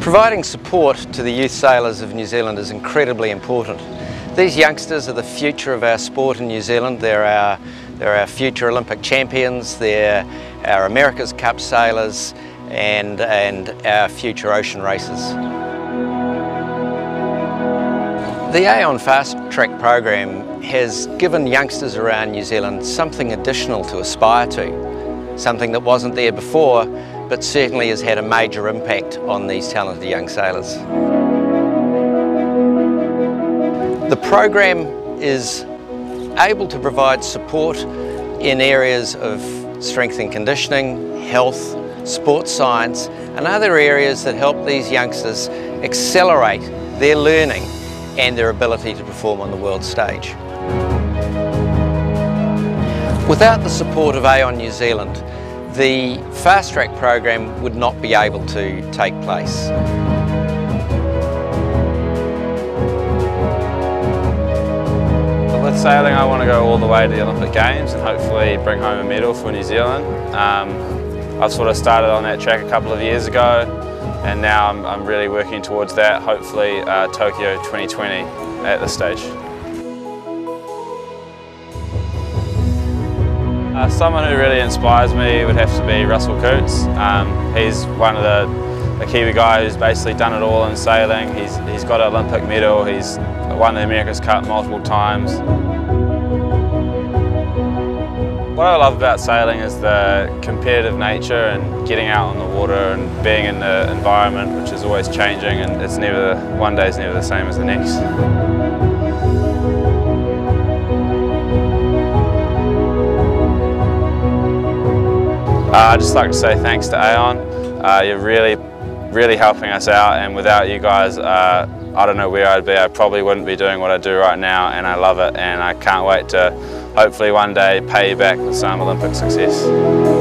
Providing support to the youth sailors of New Zealand is incredibly important. These youngsters are the future of our sport in New Zealand. They're our, they're our future Olympic champions, they're our America's Cup sailors and, and our future ocean racers. The Aon Fast Track program has given youngsters around New Zealand something additional to aspire to, something that wasn't there before but certainly has had a major impact on these talented young sailors. The program is able to provide support in areas of strength and conditioning, health, sports science and other areas that help these youngsters accelerate their learning and their ability to perform on the world stage. Without the support of Aon New Zealand, the Fast Track program would not be able to take place. With sailing I want to go all the way to the Olympic Games and hopefully bring home a medal for New Zealand. Um, I've sort of started on that track a couple of years ago and now I'm, I'm really working towards that, hopefully uh, Tokyo 2020 at this stage. Uh, someone who really inspires me would have to be Russell Coutts. Um, he's one of the, the Kiwi guy who's basically done it all in sailing. He's, he's got an Olympic medal, he's won the America's Cup multiple times. What I love about sailing is the competitive nature and getting out on the water and being in the environment which is always changing and it's never, one day is never the same as the next. Uh, I'd just like to say thanks to Aon. Uh, you're really, really helping us out and without you guys, uh, I don't know where I'd be. I probably wouldn't be doing what I do right now and I love it and I can't wait to hopefully one day pay you back with some Olympic success.